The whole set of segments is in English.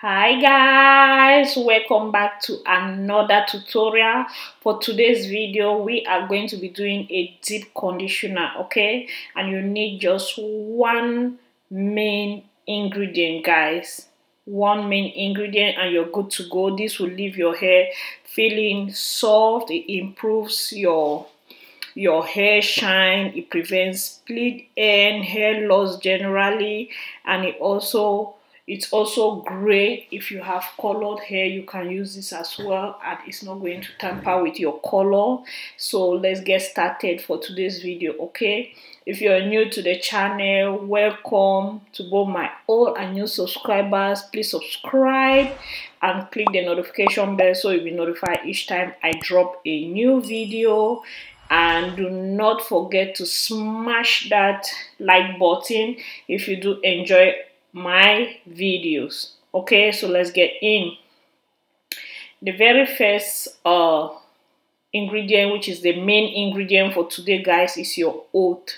hi guys. Welcome back to another tutorial. For today's video we are going to be doing a deep conditioner okay? And you need just one main ingredient guys. One main ingredient and you're good to go. This will leave your hair feeling soft. It improves your your hair shine. It prevents split end hair loss generally. And it also it's also great if you have colored hair you can use this as well and it's not going to tamper with your color. So let's get started for today's video okay? If you're new to the channel welcome to both my old and new subscribers. Please subscribe and click the notification bell so you'll be notified each time i drop a new video. And do not forget to smash that like button if you do enjoy my videos. Okay so let's get in. The very first uh ingredient which is the main ingredient for today guys is your oat.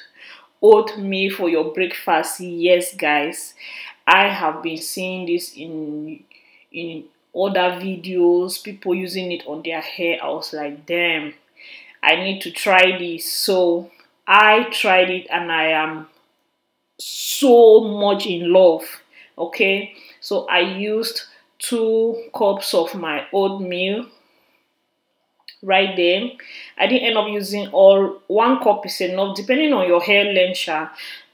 Oatmeal for your breakfast. Yes guys. I have been seeing this in in other videos people using it on their hair. I was like damn I need to try this. So I tried it and I am so much in love. Okay, so I used two cups of my oatmeal right there. I didn't end up using all one cup is enough depending on your hair length.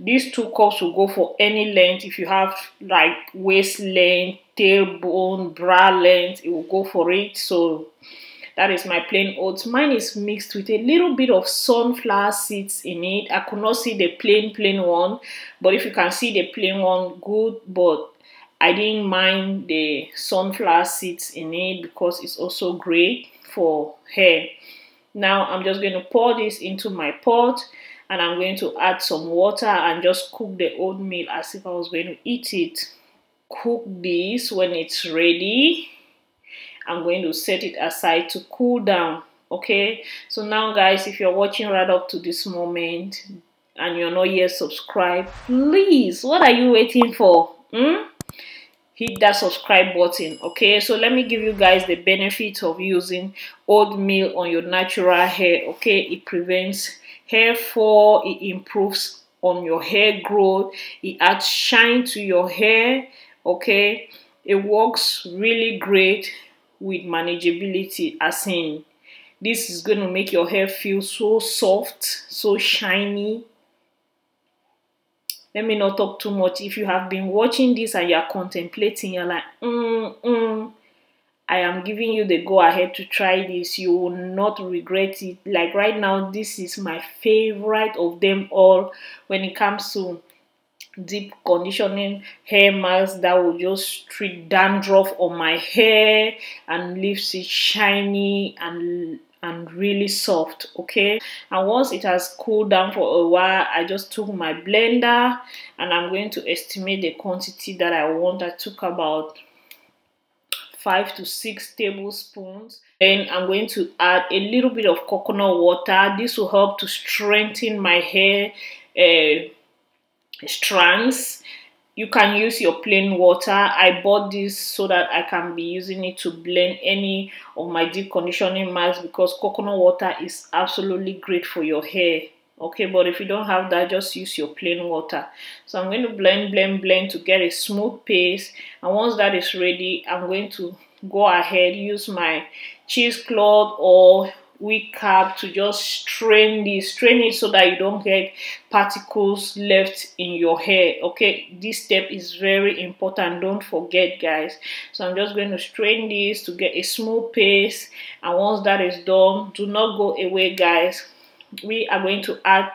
These two cups will go for any length. If you have like waist length, tailbone, bra length, it will go for it. So that is my plain oats. Mine is mixed with a little bit of sunflower seeds in it. I could not see the plain, plain one. But if you can see the plain one, good. But I didn't mind the sunflower seeds in it because it's also great for hair. Now I'm just going to pour this into my pot and I'm going to add some water and just cook the oatmeal as if I was going to eat it. Cook this when it's ready I'm going to set it aside to cool down okay? So now guys if you're watching right up to this moment and you're not yet subscribed please what are you waiting for? Hmm? hit that subscribe button okay? So let me give you guys the benefit of using oatmeal on your natural hair okay? It prevents hair fall it improves on your hair growth it adds shine to your hair okay? It works really great with manageability as in this is going to make your hair feel so soft so shiny. Let me not talk too much. If you have been watching this and you're contemplating you're like mm, mm, i am giving you the go ahead to try this you will not regret it. Like right now this is my favorite of them all when it comes to deep conditioning hair mask that will just treat dandruff on my hair and leaves it shiny and and really soft okay? And once it has cooled down for a while i just took my blender and i'm going to estimate the quantity that i want. I took about five to six tablespoons. Then i'm going to add a little bit of coconut water. This will help to strengthen my hair uh, strands you can use your plain water. I bought this so that i can be using it to blend any of my deep conditioning masks because coconut water is absolutely great for your hair. Okay but if you don't have that just use your plain water. So i'm going to blend blend blend to get a smooth paste. And once that is ready i'm going to go ahead use my cheesecloth or wig cap to just strain this strain it so that you don't get particles left in your hair okay? This step is very important. Don't forget guys. So i'm just going to strain this to get a smooth paste and once that is done do not go away guys. We are going to add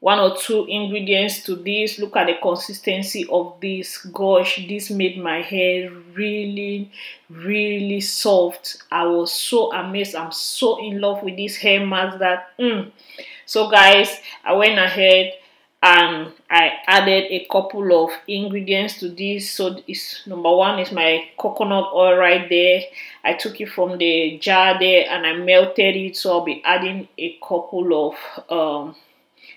one or two ingredients to this. Look at the consistency of this gosh this made my hair really really soft. I was so amazed. I'm so in love with this hair mask that mm. so guys i went ahead and i added a couple of ingredients to this. So it's number one is my coconut oil right there. I took it from the jar there and i melted it. So i'll be adding a couple of um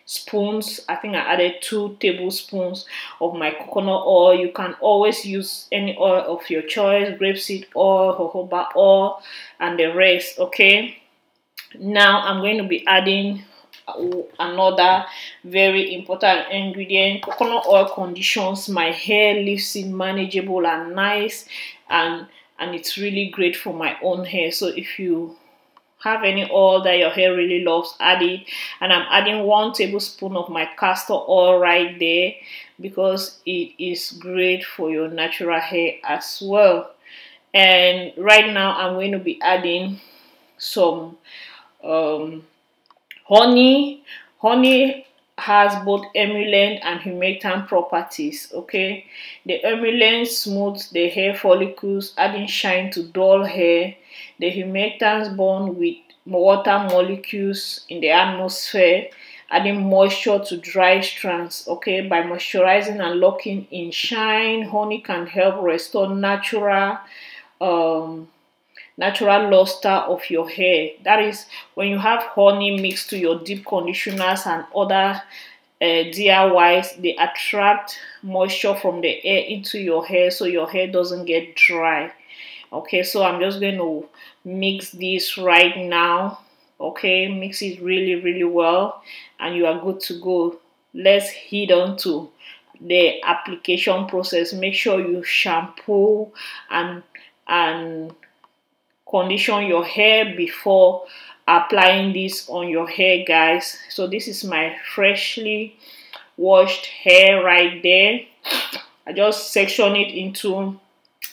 spoons. I think i added two tablespoons of my coconut oil. You can always use any oil of your choice grapeseed oil jojoba oil and the rest okay? Now i'm going to be adding another very important ingredient coconut oil conditions. My hair leaves it manageable and nice and and it's really great for my own hair. So if you have any oil that your hair really loves add it. And i'm adding one tablespoon of my castor oil right there because it is great for your natural hair as well. And right now i'm going to be adding some um, honey honey has both emollient and humectant properties okay? The emollient smooths the hair follicles adding shine to dull hair. The humectants bond with water molecules in the atmosphere adding moisture to dry strands okay? By moisturizing and locking in shine honey can help restore natural um, natural luster of your hair. That is when you have honey mixed to your deep conditioners and other uh, DIYs, they attract moisture from the air into your hair so your hair doesn't get dry. Okay, so I'm just going to mix this right now. Okay, mix it really, really well and you are good to go. Let's head on to the application process. Make sure you shampoo and and condition your hair before applying this on your hair guys. So this is my freshly washed hair right there. I just section it into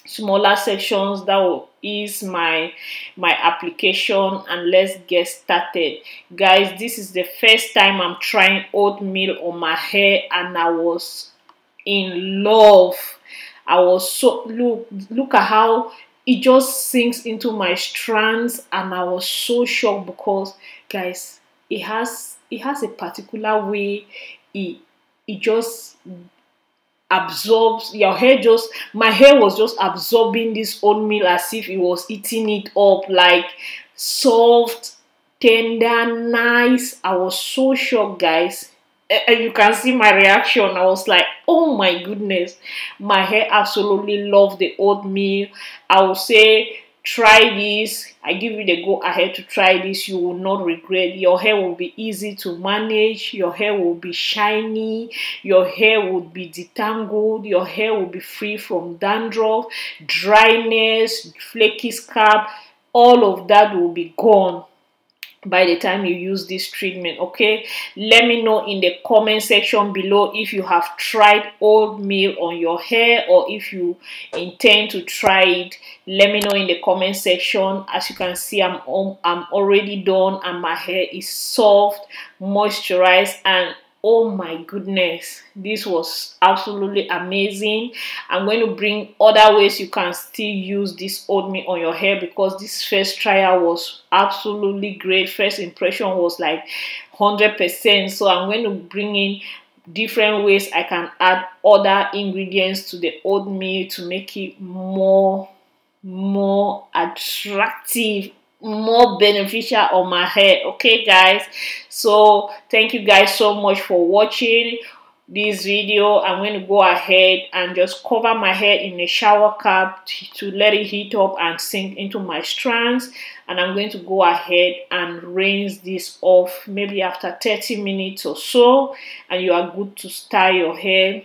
smaller sections. That will ease my my application and let's get started. Guys this is the first time I'm trying oatmeal on my hair and I was in love. I was so look look at how it just sinks into my strands and I was so shocked because guys it has it has a particular way it it just absorbs your hair just my hair was just absorbing this oatmeal as if it was eating it up like soft tender nice. I was so shocked guys and you can see my reaction. I was like, oh my goodness, my hair absolutely loved the oatmeal. I would say, try this. I give you the go ahead to try this. You will not regret. Your hair will be easy to manage. Your hair will be shiny. Your hair will be detangled. Your hair will be free from dandruff, dryness, flaky scalp. All of that will be gone by the time you use this treatment okay? Let me know in the comment section below if you have tried oatmeal on your hair or if you intend to try it. Let me know in the comment section. As you can see i'm i'm already done and my hair is soft moisturized and oh my goodness this was absolutely amazing. I'm going to bring other ways you can still use this oatmeal on your hair because this first trial was absolutely great. First impression was like 100 percent. So i'm going to bring in different ways i can add other ingredients to the oatmeal to make it more more attractive more beneficial on my hair okay guys? So thank you guys so much for watching this video. I'm going to go ahead and just cover my hair in a shower cap to let it heat up and sink into my strands. And i'm going to go ahead and rinse this off maybe after 30 minutes or so. And you are good to style your hair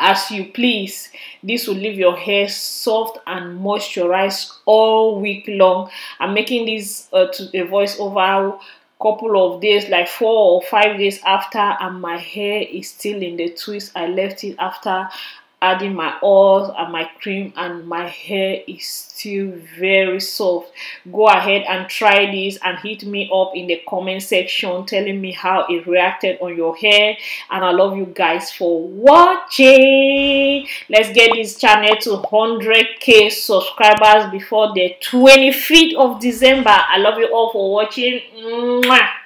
as you please. This will leave your hair soft and moisturized all week long. I'm making this uh, to the voice over a voiceover couple of days like four or five days after and my hair is still in the twist i left it after adding my oils and my cream and my hair is still very soft. Go ahead and try this and hit me up in the comment section telling me how it reacted on your hair. And i love you guys for watching. Let's get this channel to 100k subscribers before the 25th of december. I love you all for watching. Mwah.